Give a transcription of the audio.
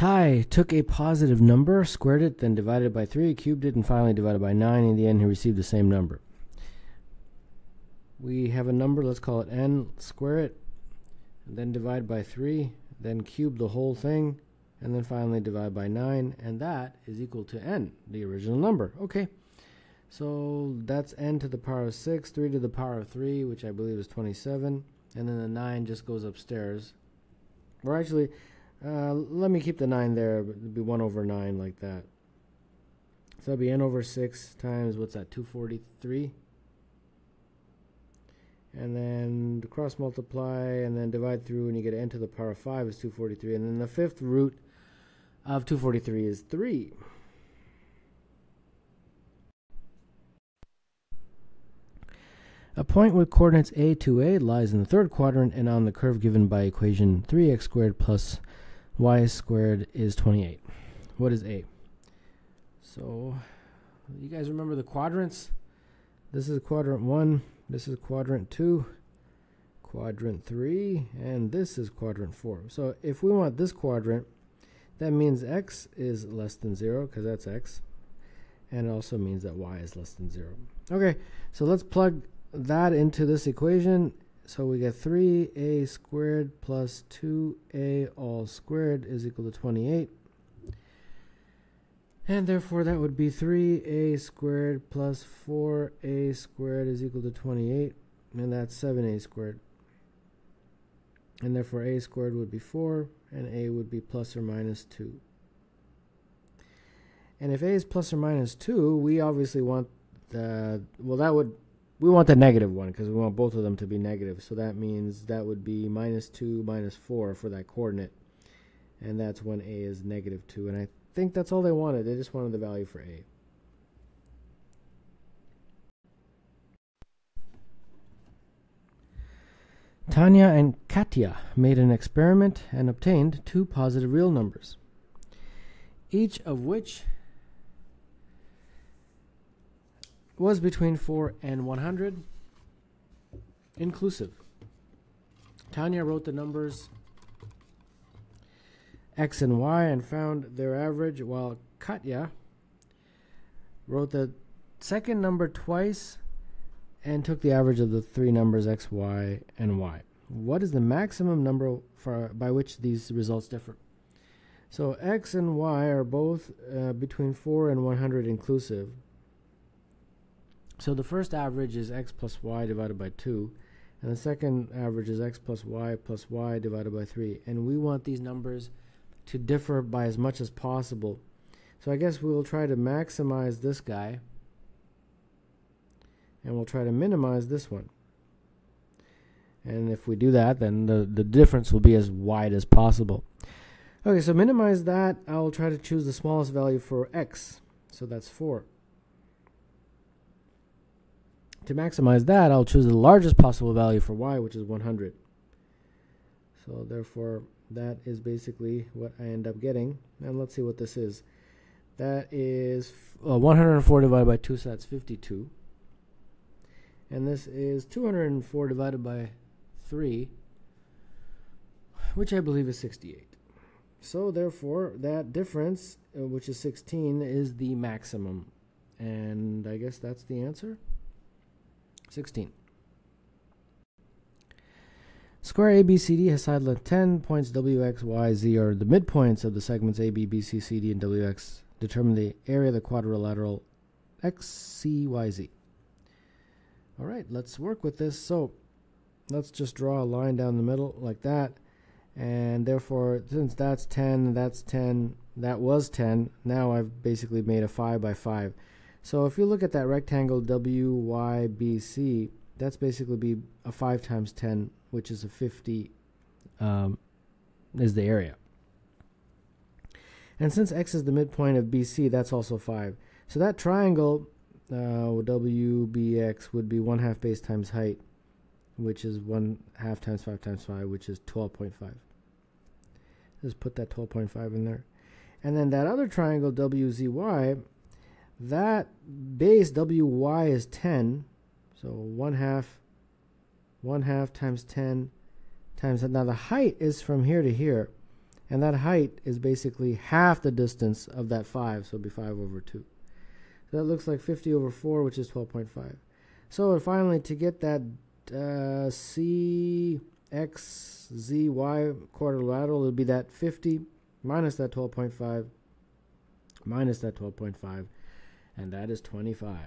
Tai took a positive number, squared it, then divided it by 3, cubed it, and finally divided by 9. In the end, he received the same number. We have a number, let's call it n, square it, then divide by 3, then cube the whole thing, and then finally divide by 9, and that is equal to n, the original number. Okay, so that's n to the power of 6, 3 to the power of 3, which I believe is 27, and then the 9 just goes upstairs. Or actually, uh, let me keep the 9 there. It'd be 1 over 9 like that. So that'd be n over 6 times, what's that, 243? And then cross multiply and then divide through and you get n to the power of 5 is 243. And then the fifth root of 243 is 3. A point with coordinates a to a lies in the third quadrant and on the curve given by equation 3x squared plus y squared is 28. What is A? So, you guys remember the quadrants? This is quadrant 1, this is quadrant 2, quadrant 3, and this is quadrant 4. So, if we want this quadrant, that means x is less than 0, because that's x, and it also means that y is less than 0. Okay, so let's plug that into this equation so we get 3a squared plus 2a all squared is equal to 28. And therefore that would be 3a squared plus 4a squared is equal to 28. And that's 7a squared. And therefore a squared would be 4 and a would be plus or minus 2. And if a is plus or minus 2, we obviously want the, well that would we want the negative one because we want both of them to be negative. So that means that would be minus 2, minus 4 for that coordinate. And that's when a is negative 2. And I think that's all they wanted. They just wanted the value for a. Tanya and Katya made an experiment and obtained two positive real numbers, each of which was between 4 and 100, inclusive. Tanya wrote the numbers x and y and found their average, while Katya wrote the second number twice and took the average of the three numbers x, y, and y. What is the maximum number for by which these results differ? So x and y are both uh, between 4 and 100 inclusive. So the first average is x plus y divided by 2, and the second average is x plus y plus y divided by 3. And we want these numbers to differ by as much as possible. So I guess we will try to maximize this guy, and we'll try to minimize this one. And if we do that, then the, the difference will be as wide as possible. Okay, so minimize that. I'll try to choose the smallest value for x. So that's 4. To maximize that, I'll choose the largest possible value for y, which is 100. So therefore, that is basically what I end up getting. And let's see what this is. That is uh, 104 divided by 2, so that's 52. And this is 204 divided by 3, which I believe is 68. So therefore, that difference, uh, which is 16, is the maximum. And I guess that's the answer. 16. Square ABCD has side length 10, points WX, Y, Z are the midpoints of the segments AB, BC, CD, and WX. Determine the area of the quadrilateral XCYZ. All right, let's work with this. So let's just draw a line down the middle like that. And therefore, since that's 10, that's 10, that was 10, now I've basically made a 5 by 5. So if you look at that rectangle WYBC, that's basically be a 5 times 10, which is a 50, um, is the area. And since x is the midpoint of BC, that's also 5. So that triangle, uh, WBX, would be 1 half base times height, which is 1 half times 5 times 5, which is 12.5. Just put that 12.5 in there. And then that other triangle, WZY, that base wy is 10 so 1 half 1 half times 10 times that. now the height is from here to here And that height is basically half the distance of that 5, so it'll be 5 over 2. So that looks like 50 over 4, which is 12.5. So finally, to get that uh, CXZY quadrilateral, it'll be that 50 minus that 12.5 minus that 12.5, and that is 25.